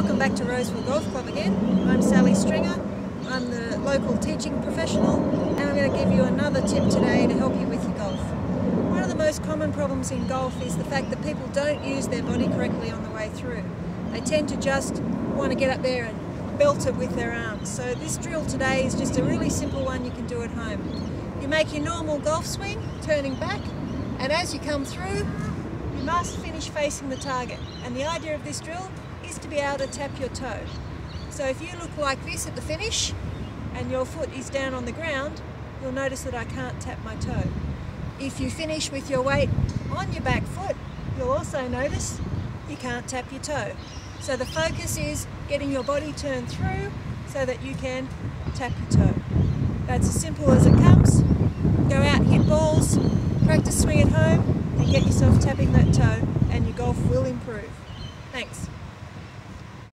welcome back to Roseville Golf Club again. I'm Sally Stringer. I'm the local teaching professional and I'm going to give you another tip today to help you with your golf. One of the most common problems in golf is the fact that people don't use their body correctly on the way through. They tend to just want to get up there and belt it with their arms. So this drill today is just a really simple one you can do at home. You make your normal golf swing, turning back, and as you come through, you must finish facing the target. And the idea of this drill is to be able to tap your toe. So if you look like this at the finish and your foot is down on the ground, you'll notice that I can't tap my toe. If you finish with your weight on your back foot, you'll also notice you can't tap your toe. So the focus is getting your body turned through so that you can tap your toe. That's as simple as it comes. Go out, hit balls, practice swing at home, yourself tapping that toe, and your golf will improve. Thanks.